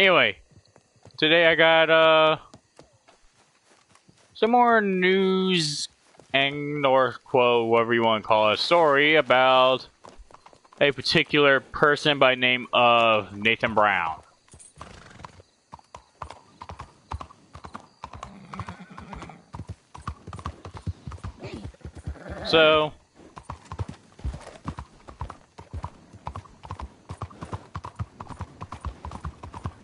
Anyway, today I got uh some more news and or quote, whatever you want to call it, story about a particular person by name of Nathan Brown. So,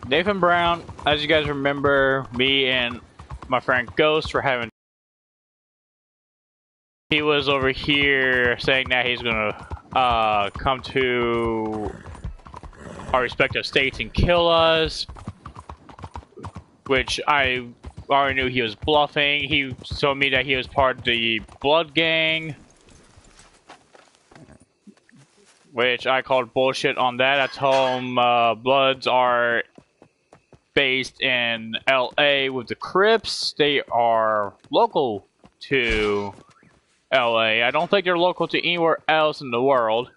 Nathan Brown, as you guys remember, me and my friend Ghost were having. He was over here saying that he's gonna uh, come to our respective states and kill us, which I already knew he was bluffing. He told me that he was part of the Blood Gang, which I called bullshit on that. I told him uh, Bloods are based in LA with the Crips. They are local to LA. I don't think they're local to anywhere else in the world.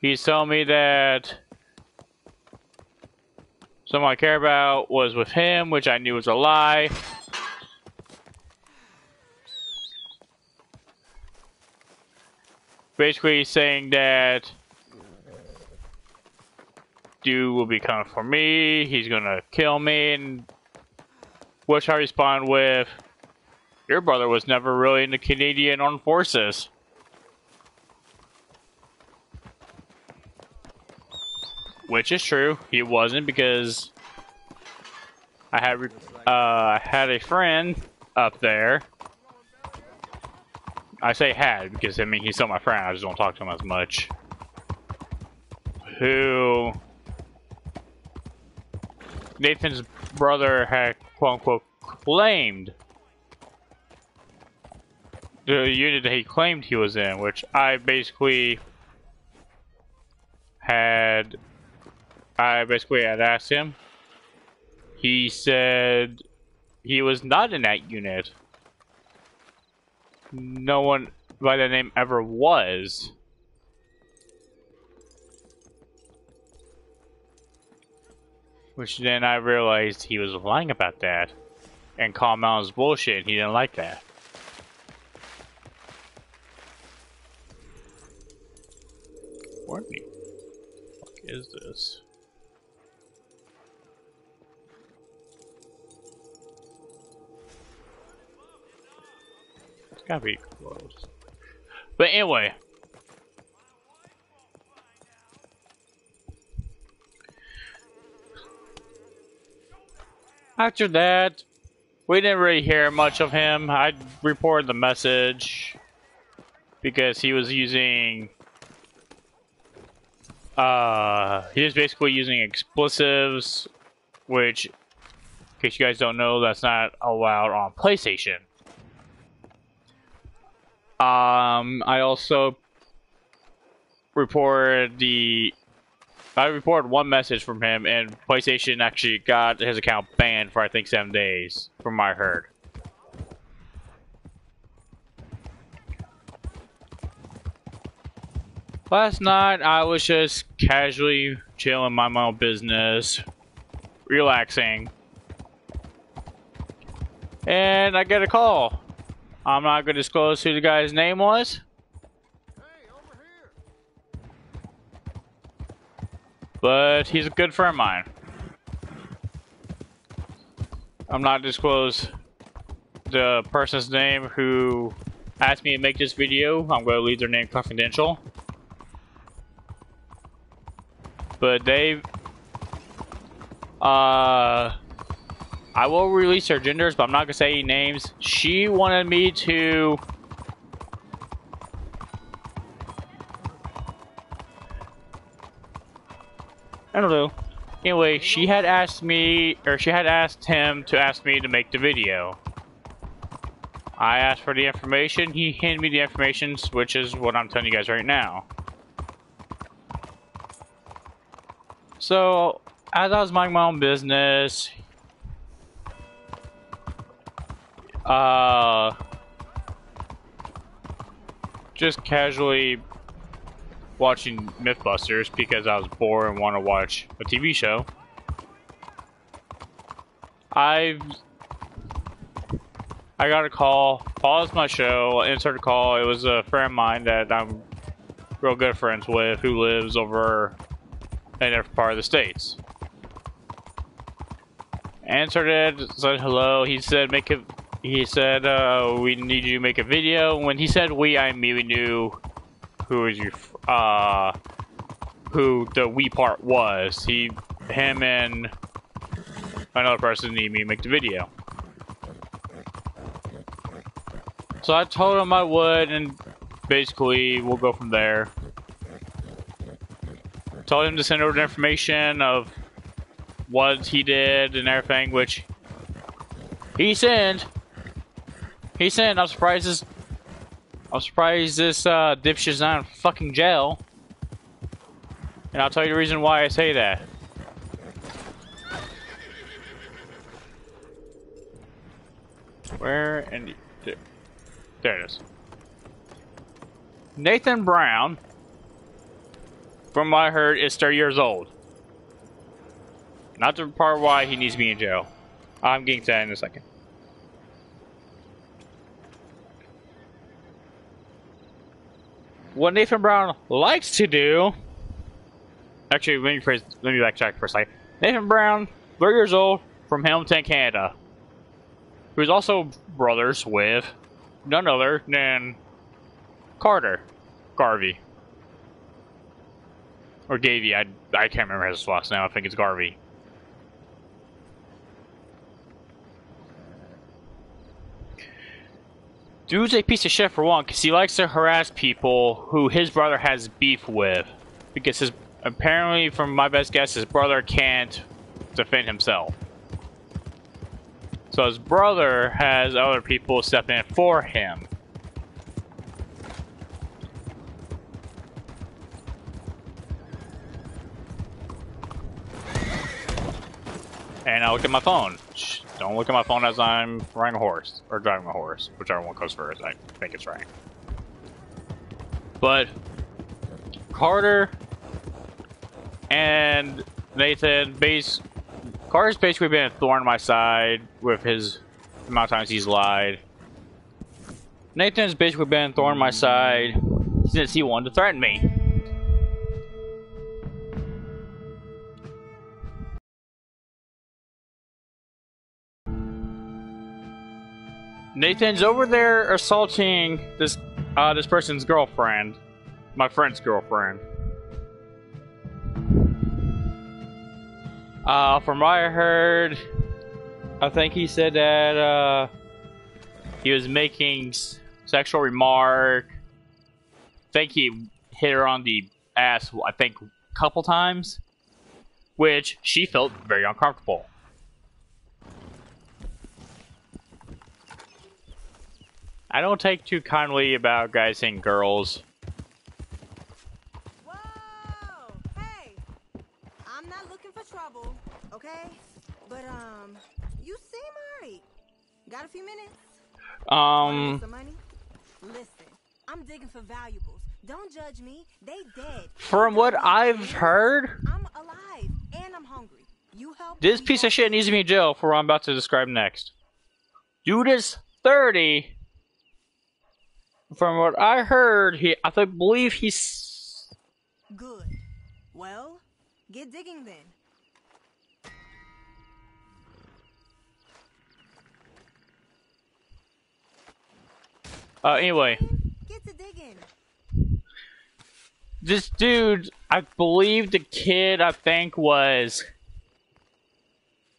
He's telling me that someone I care about was with him, which I knew was a lie. Basically saying that dude will be coming for me, he's gonna kill me, and which I respond with, your brother was never really in the Canadian Armed Forces. Which is true, he wasn't because I had uh, had a friend up there. I say had because I mean he's still my friend. I just don't talk to him as much. Who Nathan's brother had quote unquote claimed the unit that he claimed he was in, which I basically had I basically had asked him. He said he was not in that unit. No one by that name ever was. Which then I realized he was lying about that. And called Mountain's bullshit. He didn't like that. What the fuck is this? It's gotta be close. But anyway, After that, we didn't really hear much of him. I reported the message because he was using uh he was basically using explosives which in case you guys don't know that's not allowed on PlayStation. Um I also reported the I reported one message from him, and PlayStation actually got his account banned for I think seven days, from I heard. Last night, I was just casually chilling my own business, relaxing, and I get a call. I'm not going to disclose who the guy's name was. But he's a good friend of mine. I'm not disclose the person's name who asked me to make this video. I'm going to leave their name confidential. But they... Uh... I will release their genders, but I'm not going to say any names. She wanted me to don't know. Anyway, she had asked me, or she had asked him to ask me to make the video. I asked for the information, he handed me the information, which is what I'm telling you guys right now. So, as I was minding my own business, uh, just casually watching Mythbusters because I was bored and want to watch a TV show. I I got a call, paused my show, answered a call. It was a friend of mine that I'm real good friends with who lives over in a different part of the states. Answered it, said hello. He said make it. He said uh, we need you to make a video. When he said we, I immediately knew who was your uh who the we part was. He, him, and another person needed me to make the video. So I told him I would, and basically we'll go from there. Told him to send over the information of what he did and everything, which he sent. He sent. I'm surprised this. I'm surprised this uh, dipshit's not in fucking jail. And I'll tell you the reason why I say that. Where and there, there it is. Nathan Brown, from what I heard, is 30 years old. Not the part why he needs to be in jail. I'm getting to that in a second. What Nathan Brown likes to do. Actually, let me phrase, let me backtrack for a second. Nathan Brown, 30 years old, from Hamilton, Canada. Who's also brothers with none other than Carter Garvey. Or Gavy, I, I can't remember his last name, I think it's Garvey. Dude's a piece of shit for one, because he likes to harass people who his brother has beef with. Because his apparently, from my best guess, his brother can't defend himself. So his brother has other people step in for him. And I look at my phone. Don't look at my phone as I'm riding a horse, or driving a horse, whichever one goes first. I think it's right. But Carter and Nathan base Carter's basically been a thorn in my side with his amount of times he's lied. Nathan's basically been a thorn in my side since he wanted to threaten me. Nathan's over there assaulting this uh, this person's girlfriend, my friend's girlfriend. Uh, from what I heard, I think he said that uh, he was making sexual remark. I think he hit her on the ass. I think a couple times, which she felt very uncomfortable. I don't take too kindly about guys and girls. okay? But um, you seem alright. Got a few minutes? Um. Some money? Listen, I'm digging for valuables. Don't judge me. They dead. From what I've heard, I'm alive and I'm hungry. You help. This piece of shit needs to be in jail for what I'm about to describe next. Dude is 30. From what I heard, he I believe he's good. Well, get digging then. Uh, anyway. Get to digging. This dude, I believe the kid, I think, was.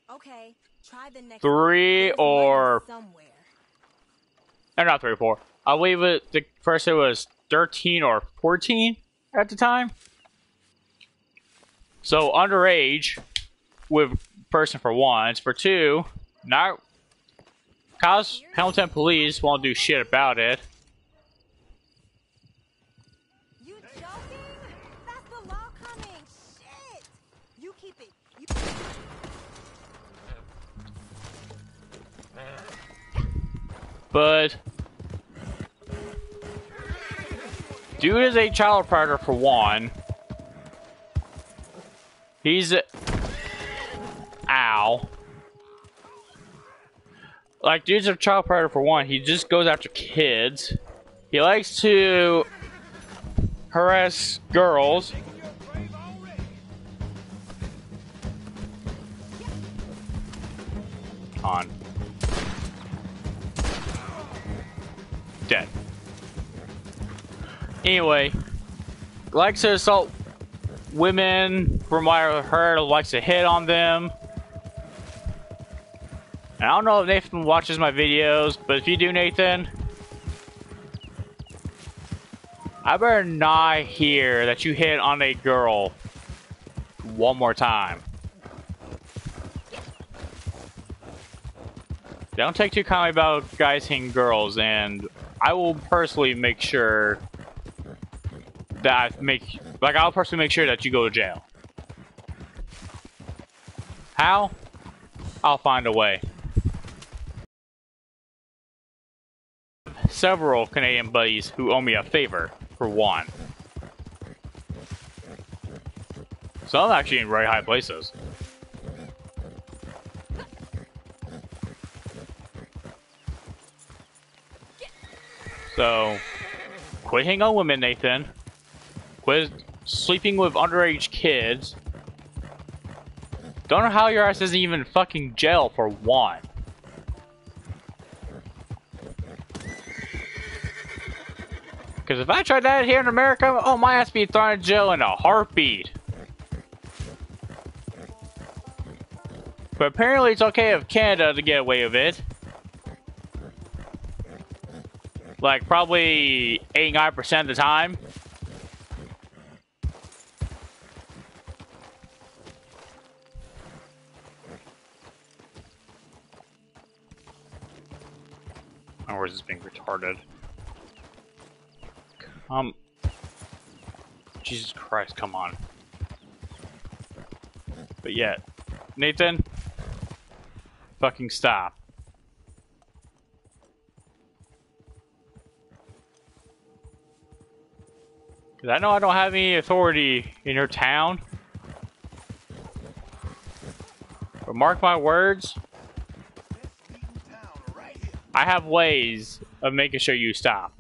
Okay, try the next three or. Somewhere. No, not three or four. I believe it, the person was 13 or 14 at the time. So, underage with person for one. For two, not Cause Hamilton police won't do shit about it. You joking? That's the law coming. Shit. You keep it. You... But Dude is a child predator for one. He's ow. Like dude's a child predator for one. He just goes after kids. He likes to harass girls. On. Dead. Anyway, likes to assault women, from what I heard, likes to hit on them. And I don't know if Nathan watches my videos, but if you do, Nathan, I better not hear that you hit on a girl one more time. Don't take too kindly about guys hitting girls, and I will personally make sure that make like I'll personally make sure that you go to jail. How? I'll find a way. Several Canadian buddies who owe me a favor, for one. Some actually in very high places. So, quit hanging on women, Nathan. Sleeping with underage kids. Don't know how your ass isn't even fucking jail for one. Because if I tried that here in America, oh, my ass be thrown in jail in a heartbeat. But apparently it's okay of Canada to get away with it. Like, probably 89% of the time. Or is this being retarded? Um. Jesus Christ, come on. But yet, Nathan, fucking stop. Cause I know I don't have any authority in your town. But mark my words, I have ways of making sure you stop.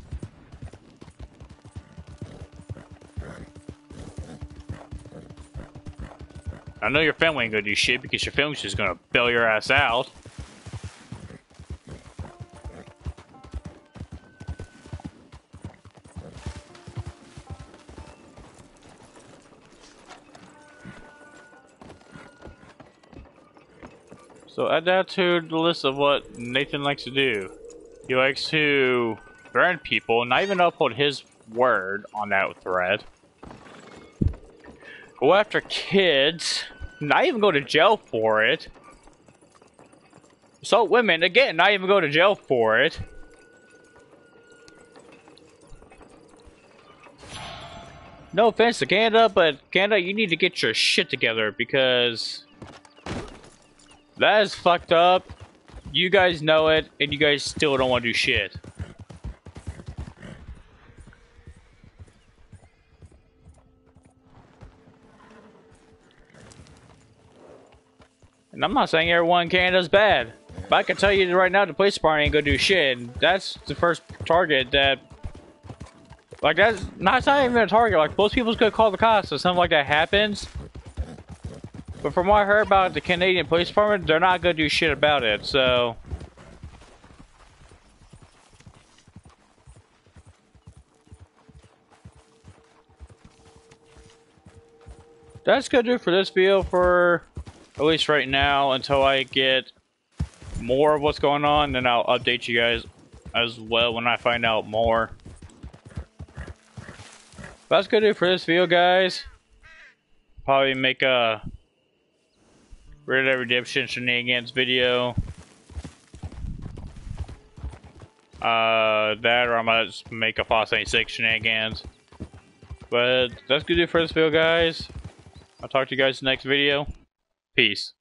I know your family ain't gonna do shit because your family's just gonna bail your ass out. So add that to the list of what Nathan likes to do. He likes to burn people, not even uphold his word on that thread. Go after kids, not even go to jail for it. Assault women, again, not even go to jail for it. No offense to Canada, but Canada, you need to get your shit together because that is fucked up. You guys know it, and you guys still don't want to do shit. And I'm not saying everyone in Canada's bad. But I can tell you right now, the police department ain't gonna do shit. And that's the first target that... Like, that's not, not even a target. Like, most people's gonna call the cops if something like that happens. But from what I heard about the Canadian Police Department, they're not gonna do shit about it, so... That's gonna do for this video for at least right now until I get more of what's going on, then I'll update you guys as well when I find out more. That's gonna do for this video, guys. Probably make a Red Dead Redemption Shenanigans video. Uh, that or I might make a Fallout 76 Shenanigans. But that's good to do for this video, guys. I'll talk to you guys next video. Peace.